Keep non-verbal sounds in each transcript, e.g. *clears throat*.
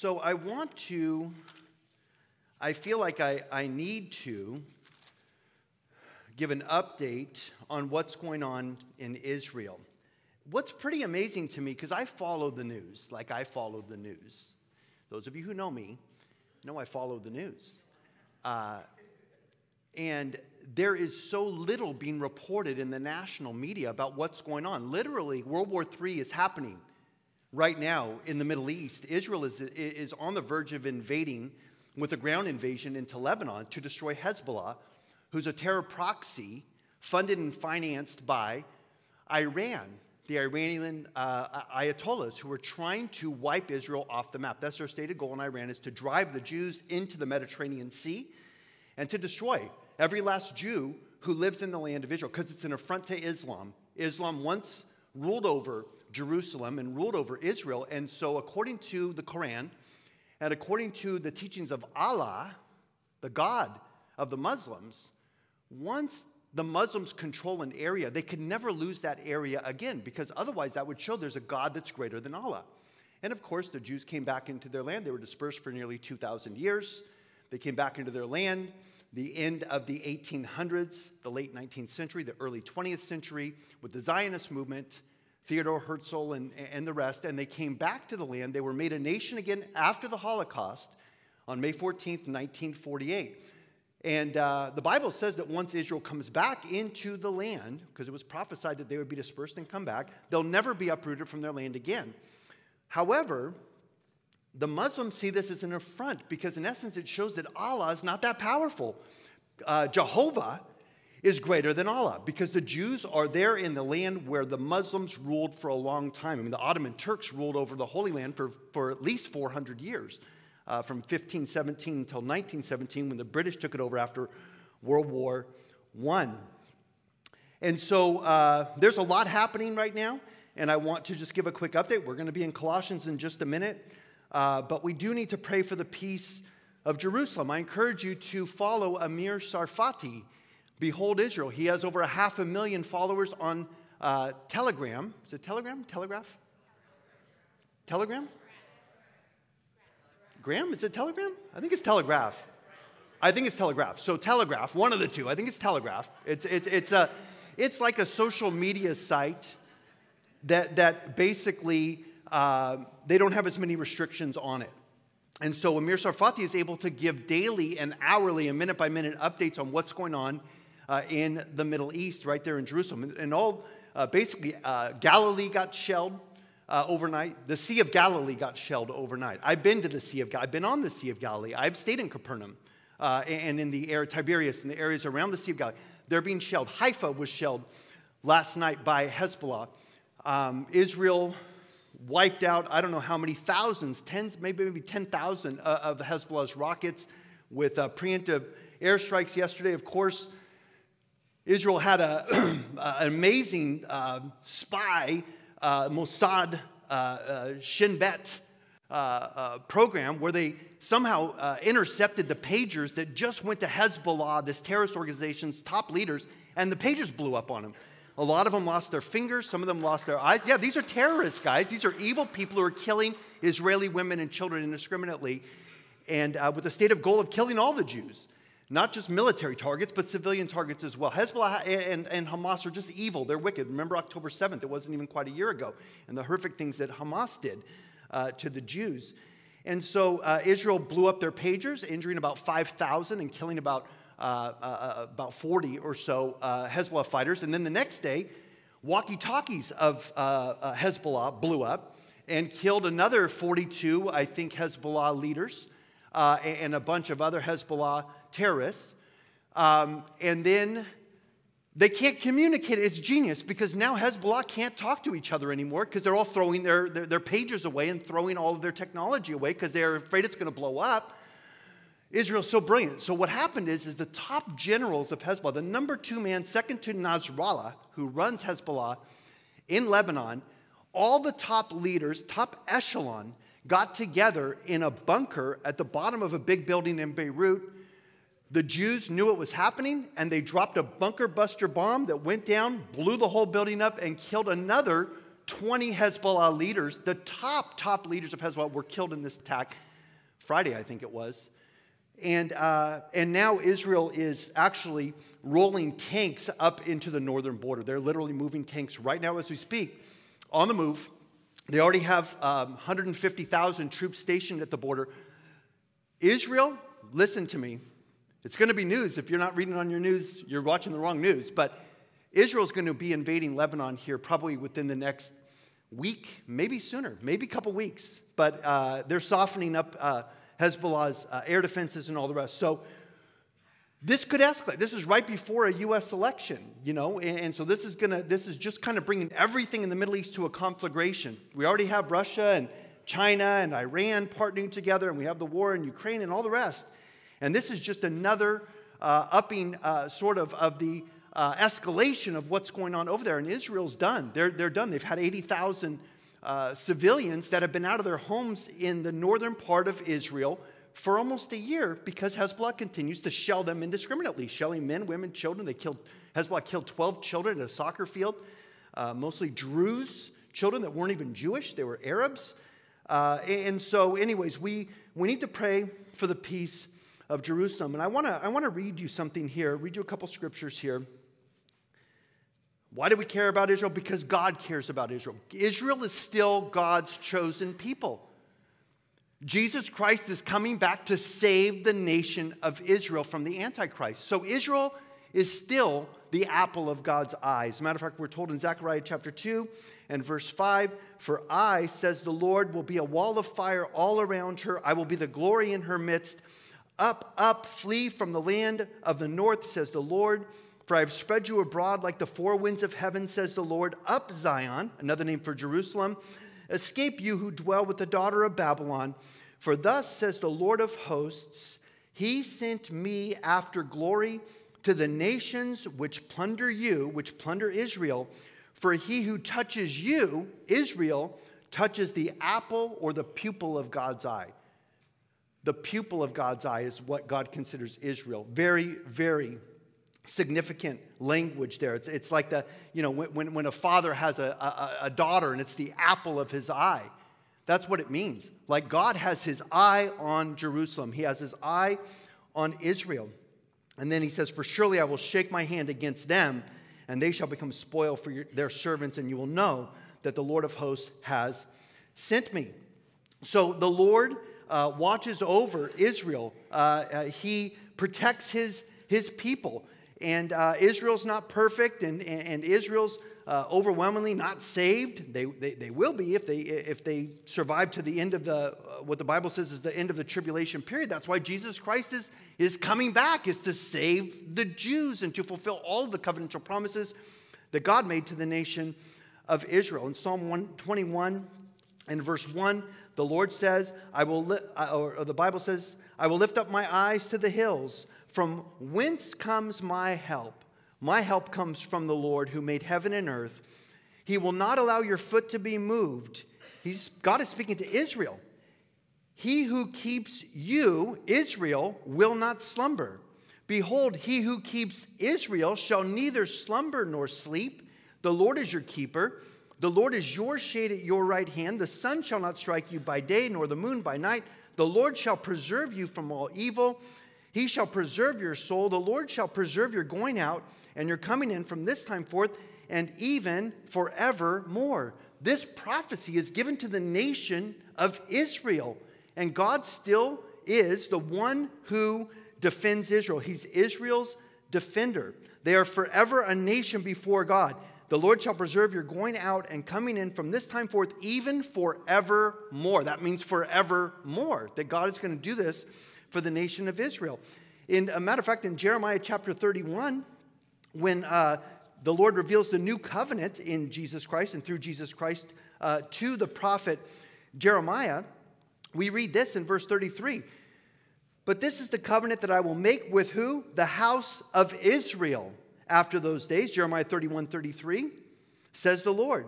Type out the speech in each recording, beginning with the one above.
So I want to, I feel like I, I need to give an update on what's going on in Israel. What's pretty amazing to me, because I follow the news, like I follow the news. Those of you who know me know I follow the news. Uh, and there is so little being reported in the national media about what's going on. Literally, World War III is happening right now in the Middle East. Israel is, is on the verge of invading with a ground invasion into Lebanon to destroy Hezbollah, who's a terror proxy funded and financed by Iran, the Iranian uh, Ayatollahs, who are trying to wipe Israel off the map. That's their stated goal in Iran, is to drive the Jews into the Mediterranean Sea and to destroy every last Jew who lives in the land of Israel, because it's an affront to Islam. Islam once ruled over Jerusalem and ruled over Israel. And so, according to the Quran and according to the teachings of Allah, the God of the Muslims, once the Muslims control an area, they can never lose that area again because otherwise that would show there's a God that's greater than Allah. And of course, the Jews came back into their land. They were dispersed for nearly 2,000 years. They came back into their land the end of the 1800s, the late 19th century, the early 20th century, with the Zionist movement, Theodore Herzl and, and the rest, and they came back to the land. They were made a nation again after the Holocaust on May 14th, 1948. And uh, the Bible says that once Israel comes back into the land, because it was prophesied that they would be dispersed and come back, they'll never be uprooted from their land again. However, the Muslims see this as an affront because, in essence, it shows that Allah is not that powerful. Uh, Jehovah is greater than Allah because the Jews are there in the land where the Muslims ruled for a long time. I mean, the Ottoman Turks ruled over the Holy Land for, for at least 400 years, uh, from 1517 until 1917 when the British took it over after World War I. And so uh, there's a lot happening right now, and I want to just give a quick update. We're going to be in Colossians in just a minute. Uh, but we do need to pray for the peace of Jerusalem. I encourage you to follow Amir Tsarfati, Behold Israel. He has over a half a million followers on uh, Telegram. Is it Telegram? Telegraph? Telegram? Graham? Is it Telegram? I think it's Telegraph. I think it's Telegraph. So Telegraph, one of the two. I think it's Telegraph. It's, it's, it's, a, it's like a social media site that, that basically uh, they don't have as many restrictions on it. And so Amir Tsarfati is able to give daily and hourly and minute by minute updates on what's going on uh, in the Middle East, right there in Jerusalem. And all uh, basically, uh, Galilee got shelled uh, overnight. The Sea of Galilee got shelled overnight. I've been to the Sea of Galilee. I've been on the Sea of Galilee. I've stayed in Capernaum uh, and in the area, Tiberias and the areas around the Sea of Galilee. They're being shelled. Haifa was shelled last night by Hezbollah. Um, Israel wiped out, I don't know how many thousands, tens, maybe, maybe 10,000 uh, of Hezbollah's rockets with uh, preemptive airstrikes yesterday. Of course, Israel had a, *clears throat* an amazing uh, spy, uh, Mossad uh, uh, Shin Bet program, where they somehow intercepted the pagers that just went to Hezbollah, this terrorist organization's top leaders, and the pagers blew up on them. A lot of them lost their fingers, some of them lost their eyes. Yeah, these are terrorists, guys. These are evil people who are killing Israeli women and children indiscriminately, and uh, with the stated goal of killing all the Jews. Not just military targets, but civilian targets as well. Hezbollah and, and Hamas are just evil. They're wicked. Remember October 7th? It wasn't even quite a year ago. And the horrific things that Hamas did uh, to the Jews. And so uh, Israel blew up their pagers, injuring about 5,000 and killing about uh, uh, uh, about 40 or so uh, Hezbollah fighters. And then the next day, walkie talkies of Hezbollah blew up and killed another 42, I think, Hezbollah leaders and a bunch of other Hezbollah terrorists. Um, and then they can't communicate. It's genius because now Hezbollah can't talk to each other anymore because they're all throwing their, their, their, pagers away and throwing all of their technology away because they're afraid it's going to blow up. Israel's so brilliant. So what happened is, is the top generals of Hezbollah, the number two man, second to Nasrallah, who runs Hezbollah in Lebanon, all the top leaders, top echelon, got together in a bunker at the bottom of a big building in Beirut. The Jews knew it was happening, and they dropped a bunker buster bomb that went down, blew the whole building up, and killed another 20 Hezbollah leaders, the top, top leaders of Hezbollah, were killed in this attack Friday, I think it was. And, uh, and now Israel is actually rolling tanks up into the northern border. They're literally moving tanks right now as we speak on the move. They already have um, 150,000 troops stationed at the border. Israel, listen to me. It's going to be news. If you're not reading on your news, you're watching the wrong news. But Israel's going to be invading Lebanon here probably within the next week, maybe sooner, maybe a couple weeks. But uh, they're softening up uh, Hezbollah's uh, air defenses and all the rest. So this could escalate. This is right before a U.S. election, you know, and, and so this is gonna. This is just kind of bringing everything in the Middle East to a conflagration. We already have Russia and China and Iran partnering together, and we have the war in Ukraine and all the rest. And this is just another uh, upping, uh, sort of, of the uh, escalation of what's going on over there. And Israel's done. They're, they're done. They've had 80,000 uh, civilians that have been out of their homes in the northern part of Israel for almost a year because Hezbollah continues to shell them indiscriminately, shelling men, women, children. They killed, Hezbollah killed 12 children at a soccer field, uh, mostly Druze children that weren't even Jewish, they were Arabs. Uh, and so, anyways, we, we need to pray for the peace of Jerusalem. And I want to I wanna read you something here, read you a couple scriptures here. Why do we care about Israel? Because God cares about Israel. Israel is still God's chosen people. Jesus Christ is coming back to save the nation of Israel from the Antichrist. So Israel is still the apple of God's eyes. As a matter of fact, we're told in Zechariah chapter 2 and verse 5 For I, says the Lord, will be a wall of fire all around her. I will be the glory in her midst. Up, up, flee from the land of the north, says the Lord. For I have spread you abroad like the four winds of heaven, says the Lord. Up, Zion, another name for Jerusalem. Escape you who dwell with the daughter of Babylon. For thus says the Lord of hosts, He sent me after glory to the nations which plunder you, which plunder Israel. For he who touches you, Israel, touches the apple or the pupil of God's eye. The pupil of God's eye is what God considers Israel. Very, very significant language there. It's, it's like the, you know, when, when a father has a, a, a daughter and it's the apple of his eye. That's what it means. Like God has his eye on Jerusalem, he has his eye on Israel. And then he says, For surely I will shake my hand against them, and they shall become spoil for your, their servants, and you will know that the Lord of hosts has sent me. So the Lord uh, watches over Israel, uh, uh, he protects his, his people. And uh, Israel's not perfect, and, and, Israel's uh, overwhelmingly not saved. They, they, they, will be if they, if they survive to the end of the, uh, what the Bible says is the end of the tribulation period. That's why Jesus Christ is, is coming back, is to save the Jews and to fulfill all of the covenantal promises that God made to the nation of Israel. In Psalm 121 and verse 1, the Lord says, I will, li- or the Bible says, I will lift up my eyes to the hills. From whence comes my help? My help comes from the Lord who made heaven and earth. He will not allow your foot to be moved. He's, God is speaking to Israel. He who keeps you, Israel, will not slumber. Behold, he who keeps Israel shall neither slumber nor sleep. The Lord is your keeper. The Lord is your shade at your right hand. The sun shall not strike you by day, nor the moon by night. The Lord shall preserve you from all evil. He shall preserve your soul. The Lord shall preserve your going out and your coming in from this time forth and even forevermore. This prophecy is given to the nation of Israel, and God still is the one who defends Israel. He's Israel's defender. They are forever a nation before God. The Lord shall preserve your going out and coming in from this time forth, even forevermore. That means forevermore, that God is going to do this for the nation of Israel. In a matter of fact, in Jeremiah chapter 31, when uh, the Lord reveals the new covenant in Jesus Christ and through Jesus Christ uh, to the prophet Jeremiah, we read this in verse 33. But this is the covenant that I will make with who? The house of Israel after those days. Jeremiah 31 33 says the Lord.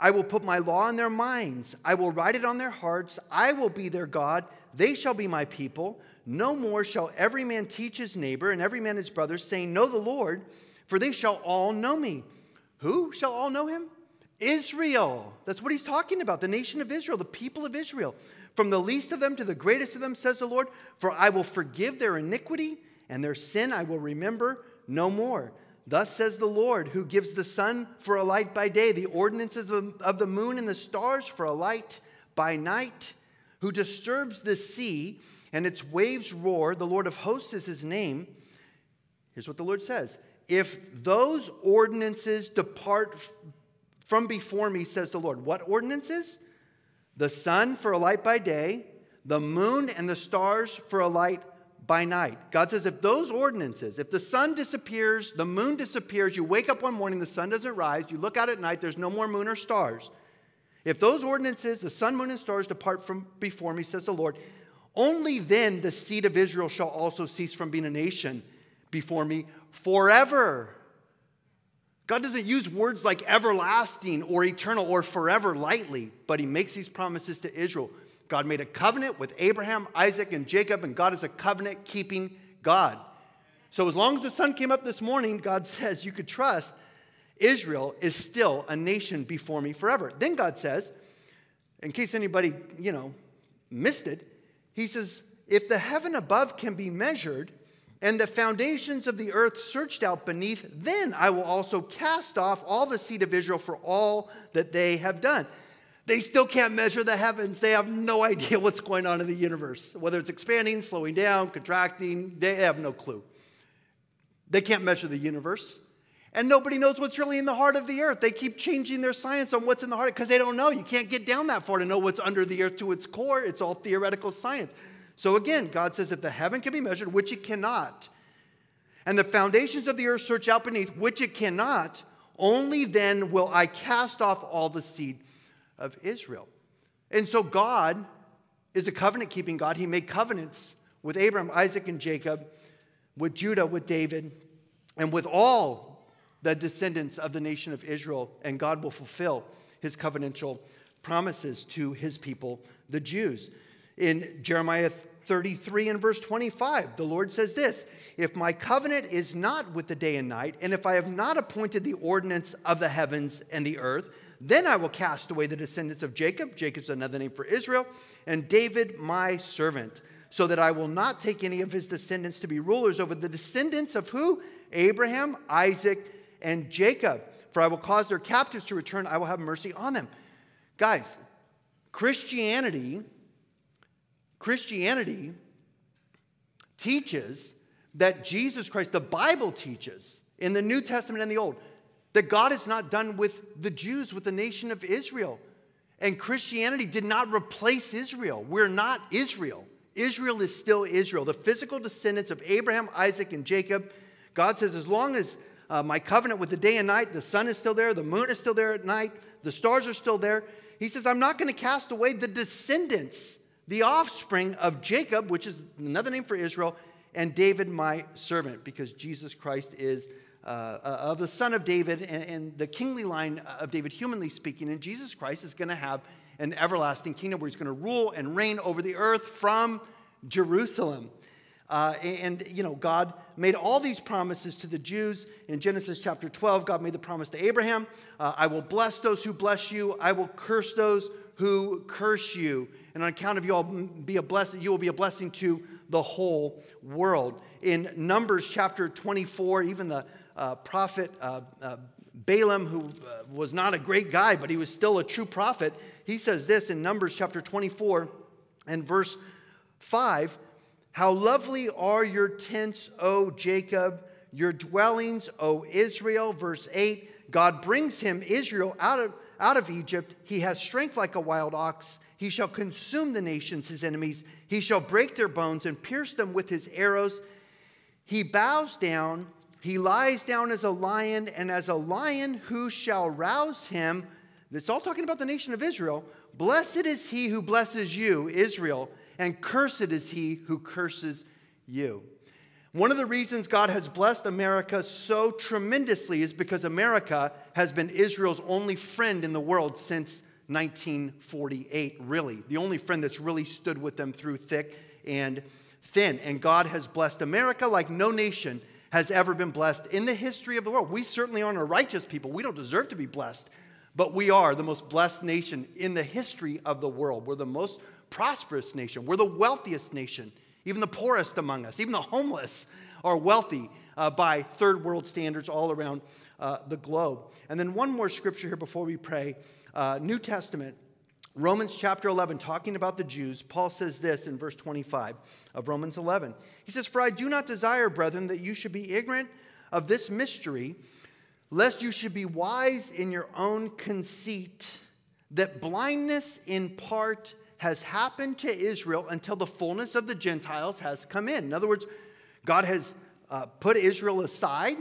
I will put my law in their minds. I will write it on their hearts. I will be their God. They shall be my people. No more shall every man teach his neighbor and every man his brother, saying, Know the Lord, for they shall all know me. Who shall all know him? Israel. That's what he's talking about the nation of Israel, the people of Israel. From the least of them to the greatest of them, says the Lord, for I will forgive their iniquity and their sin I will remember no more. Thus says the Lord, who gives the sun for a light by day, the ordinances of the moon and the stars for a light by night, who disturbs the sea and its waves roar. The Lord of hosts is his name. Here's what the Lord says If those ordinances depart from before me, says the Lord, what ordinances? The sun for a light by day, the moon and the stars for a light by night. God says, if those ordinances, if the sun disappears, the moon disappears, you wake up one morning, the sun doesn't rise, you look out at night, there's no more moon or stars. If those ordinances, the sun, moon, and stars, depart from before me, says the Lord, only then the seed of Israel shall also cease from being a nation before me forever. God doesn't use words like everlasting or eternal or forever lightly, but He makes these promises to Israel. God made a covenant with Abraham, Isaac, and Jacob, and God is a covenant keeping God. So, as long as the sun came up this morning, God *laughs* says you could trust Israel is still a nation before me forever. Then God says, in case anybody, you know, missed it, He says, if the heaven above can be measured and the foundations of the earth searched out beneath, then I will also cast off all the seed of Israel for all that they have done. They still can't measure the heavens. They have no *laughs* idea what's going on in the universe, whether it's expanding, slowing down, contracting. They have no clue. They can't measure the universe. And nobody knows what's really in the heart of the earth. They keep changing their science on what's in the heart because they don't know. You can't get down that far to know what's under the earth to its core. It's all theoretical science. So again, God says if the heaven can be measured, which it cannot, and the foundations of the earth search out beneath, which it cannot, only then will I cast off all the seed of Israel. And so God is a covenant keeping God. He made covenants with Abraham, Isaac, and Jacob, with Judah, with David, and with all the descendants of the nation of Israel. And God will fulfill his covenantal promises to his people, the Jews. In Jeremiah 33 and verse 25, the Lord says this If my covenant is not with the day and night, and if I have not appointed the ordinance of the heavens and the earth, then I will cast away the descendants of Jacob. Jacob's another name for Israel, and David, my servant, so that I will not take any of his descendants to be rulers over the descendants of who? Abraham, Isaac, and Jacob. For I will cause their captives to return. I will have mercy on them. Guys, Christianity, Christianity teaches that Jesus Christ, the Bible teaches in the New Testament and the Old, that God is not done with the Jews, with the nation of Israel. And Christianity did not replace Israel. We're not Israel. Israel is still Israel, the physical descendants of Abraham, Isaac, and Jacob. God says, as long as uh, my covenant with the day and night, the sun is still there, the moon is still there at night, the stars are still there. He says, I'm not going to cast away the descendants, the offspring of Jacob, which is another name for Israel, and David, my servant, because Jesus Christ is uh, uh, of the son of David and, and, the kingly line of David, humanly speaking. And Jesus Christ is going to have an everlasting kingdom where he's going to rule and reign over the earth from Jerusalem. Uh, and, you know, God made all these promises to the Jews. In Genesis chapter 12, God made the promise to Abraham uh, I will bless those who bless you, I will curse those who curse you. And on account of you, I'll be a blessing, you will be a blessing to the whole world. In Numbers chapter 24, even the uh, prophet uh, uh, Balaam, who uh, was not a great guy, but he was still a true prophet, he says this in Numbers chapter 24 and verse 5 How lovely are your tents, O Jacob, your dwellings, O Israel. Verse 8 God brings him, Israel, out of, out of Egypt. He has strength like a wild ox. He shall consume the nations, his enemies. He shall break their bones and pierce them with his arrows. He bows down he lies down as a lion, and as a lion, who shall rouse him? It's all talking about the nation of Israel. Blessed is he who blesses you, Israel, and cursed is he who curses you. One of the reasons God has blessed America so tremendously is because America has been Israel's only friend in the world since 1948, really. The only friend that's really stood with them through thick and thin. And God has blessed America like no nation has ever been blessed in the history of the world. We certainly aren't a righteous people. We don't deserve to be blessed. But we are the most blessed nation in the history of the world. We're the most prosperous nation. We're the wealthiest nation. Even the poorest among us, even the homeless, are wealthy uh, by third world standards all around uh, the globe. And then one more scripture here before we pray uh, New Testament, Romans chapter 11, talking about the Jews, Paul says this in verse 25 of Romans 11. He says, For I do not desire, brethren, that you should be ignorant of this mystery, lest you should be wise in your own conceit, that blindness in part has happened to Israel until the fullness of the Gentiles has come in. In other words, God has uh, put Israel aside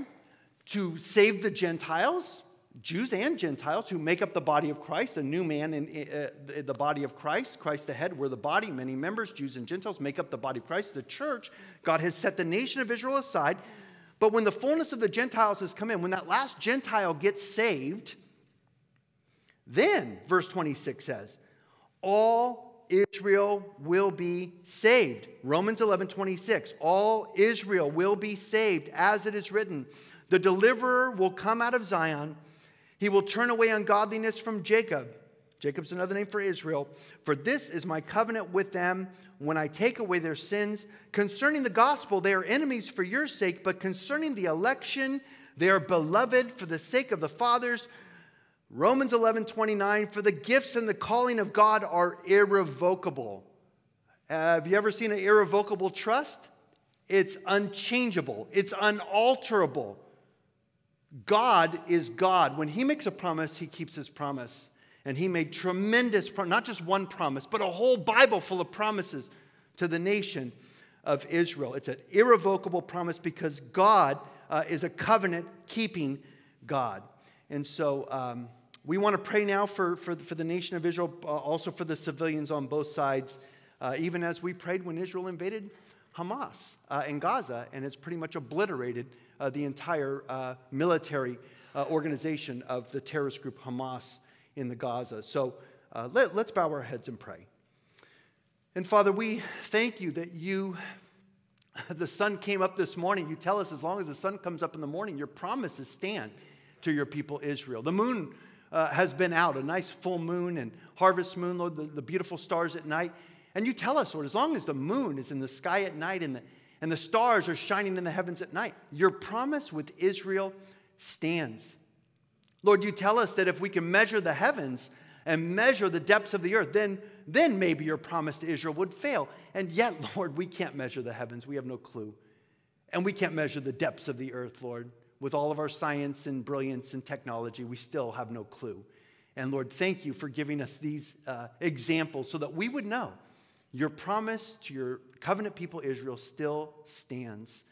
to save the Gentiles, Jews and Gentiles, who make up the body of Christ, a new man in, uh, the body of Christ. Christ the head, we're the body, many members, Jews and Gentiles, make up the body of Christ, the church. God has set the nation of Israel aside. But when the fullness of the Gentiles has come in, when that last Gentile gets saved, then, verse 26 says, all Israel will be saved. Romans 11 26. All Israel will be saved, as it is written. The deliverer will come out of Zion. He will turn away ungodliness from Jacob. Jacob's another name for Israel. For this is my covenant with them when I take away their sins. Concerning the gospel, they are enemies for your sake, but concerning the election, they are beloved for the sake of the fathers. Romans 11 29, for the gifts and the calling of God are irrevocable. Have you ever seen an irrevocable trust? It's unchangeable, it's unalterable. God is God. When He makes a promise, He keeps His promise. And He made tremendous, not just one promise, but a whole Bible full of promises to the nation of Israel. It's an irrevocable promise because God uh, is a covenant keeping God. And so, um, we want to pray now for, for, for the nation of Israel, uh, also for the civilians on both sides, uh, even as we prayed when Israel invaded Hamas uh, in Gaza and it's pretty much obliterated uh, the entire uh, military uh, organization of the terrorist group Hamas in the Gaza. So let, let's bow our heads and pray. And Father, we thank you that you, *laughs* the sun came up this morning. You tell us as long as the sun comes up in the morning, your promises stand to your people Israel. The moon uh, has been out, a nice full moon and harvest moon, Lord, the, the beautiful stars at night. And you tell us, Lord, as long as the moon is in the sky at night and the, and the stars are shining in the heavens at night, your promise with Israel stands. Lord, you tell us that if we can measure the heavens and measure the depths of the earth, then, then maybe your promise to Israel would fail. And yet, *laughs* Lord, we can't measure the heavens. We have no clue. And we can't measure the depths of the earth, Lord with all of our science and brilliance and technology, we still have no clue. And Lord, thank you for giving us these uh, examples so that we would know your promise to your covenant people Israel still stands.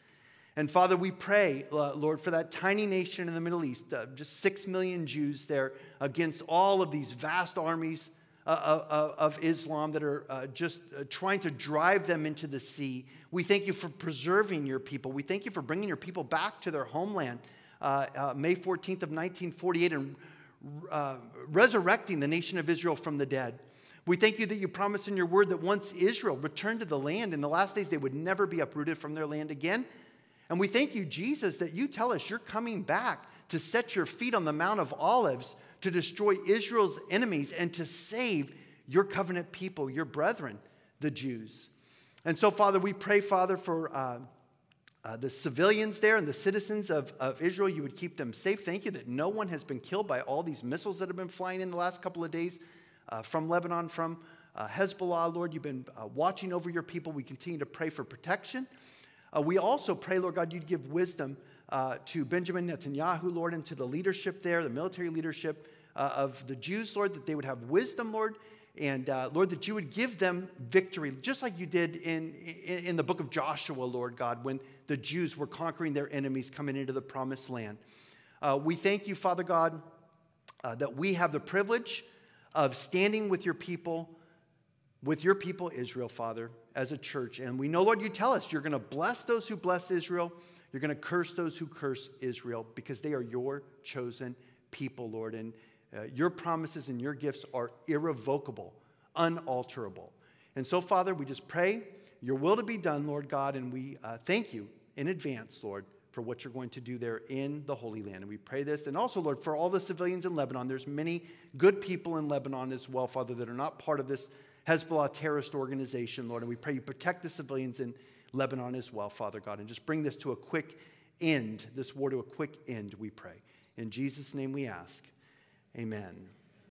And Father, we pray, uh, Lord, for that tiny nation in the Middle East, uh, just six million Jews there against all of these vast armies uh, uh, of Islam that are uh, just trying to drive them into the sea. We thank you for preserving your people. We thank you for bringing your people back to their homeland May 14th of 1948 and resurrecting the nation of Israel from the dead. We thank you that you promised in your word that once Israel returned to the land in the last days, they would never be uprooted from their land again. And we thank you, Jesus, that you tell us you're coming back to set your feet on the Mount of Olives to destroy Israel's enemies and to save your covenant people, your brethren, the Jews. And so, Father, we pray, Father, for uh, uh, the civilians there and the citizens of, of Israel. You would keep them safe. Thank you that no one has been killed by all these missiles that have been flying in the last couple of days uh, from Lebanon, from uh, Hezbollah. Lord, you've been uh, watching over your people. We continue to pray for protection. Uh, we also pray, Lord God, you'd give wisdom uh, to Benjamin Netanyahu, Lord, and to the leadership there, the military leadership uh, of the Jews, Lord, that they would have wisdom, Lord, and uh, Lord, that you would give them victory, just like you did in, in, in, the book of Joshua, Lord God, when the Jews were conquering their enemies coming into the promised land. Uh, we thank you, Father God, uh, that we have the privilege of standing with your people, with your people, Israel, Father, as a church. And we know, Lord, you tell us you're going to bless those who bless Israel you're going to curse those who curse Israel because they are your chosen people, Lord. And uh, your promises and your gifts are irrevocable, unalterable. And so, Father, we just pray your will to be done, Lord God, and we uh, thank you in advance, Lord, for what you're going to do there in the Holy Land. And we pray this. And also, Lord, for all the civilians in Lebanon, there's many good people in Lebanon as well, Father, that are not part of this Hezbollah terrorist organization, Lord. And we pray you protect the civilians in Lebanon as well, Father God, and just bring this to a quick end, this war to a quick end, we pray. In Jesus' name we ask. Amen.